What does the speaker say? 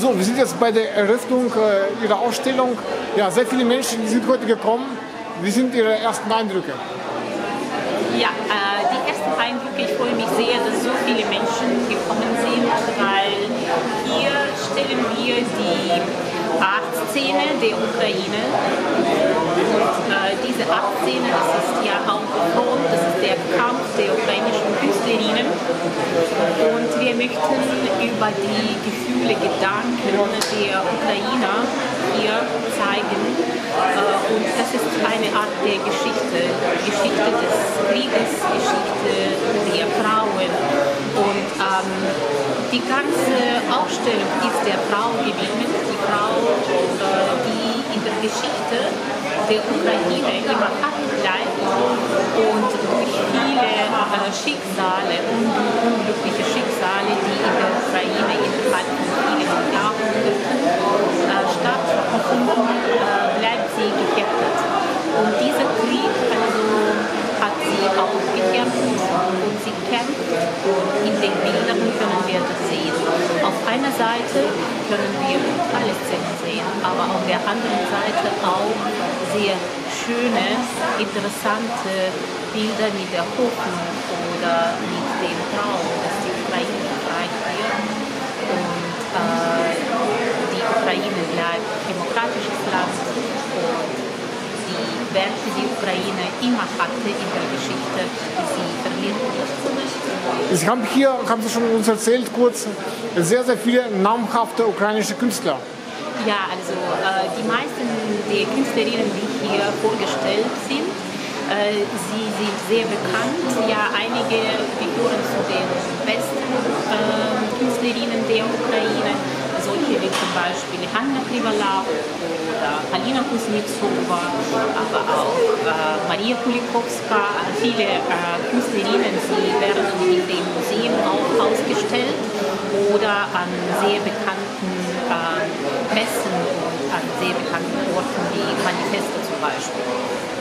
So, wir sind jetzt bei der Eröffnung äh, Ihrer Ausstellung. Ja, sehr viele Menschen sind heute gekommen. Wie sind Ihre ersten Eindrücke? Ja, äh, die ersten Eindrücke, ich freue mich sehr, dass so viele Menschen gekommen sind, weil hier stellen wir die Art-Szene der Ukraine. Und äh, diese Art-Szene, das ist ja auch das ist der Kampf der ukrainischen Künstlerinnen. Möchten über die Gefühle, Gedanken der Ukrainer hier zeigen. Äh, und das ist eine Art der Geschichte, Geschichte des Krieges, Geschichte der Frauen. Und ähm, die ganze Ausstellung ist der Frau gewidmet, die Frau, äh, die in der Geschichte der Ukraine immer bleibt und Schicksale, unglückliche Schicksale, die in der Ukraine innerhalb von vielen Jahrhunderten äh, stattgefunden, äh, bleibt sie geheftet. Und dieser Krieg also, hat sie auch gekämpft und sie kämpft und in den Bildern können wir das sehen. Auf einer Seite können wir Szenen sehen, aber auf der anderen Seite auch sehr schöne, interessante Bilder mit der Hoffnung oder mit dem Traum, dass die Ukraine befreit wird und äh, die Ukraine bleibt demokratisches Land und die Werte, die Ukraine immer hatte in der Geschichte, sie verliert nicht. Sie haben hier, haben Sie schon uns erzählt, kurz, sehr, sehr viele namhafte ukrainische Künstler. Ja, also äh, die meisten der Künstlerinnen, die hier vorgestellt sind, äh, sie sind sehr bekannt. Ja, einige gehören zu den besten äh, Künstlerinnen der Ukraine, solche wie zum Beispiel Hanna Krivala oder Alina Kuznetsova, aber auch äh, Maria Kulikowska. Viele äh, Künstlerinnen, sie werden in dem Museum auch ausgestellt oder an sehr bekannten Messen und an sehr bekannten Orten wie Manifeste zum Beispiel.